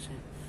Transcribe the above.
section.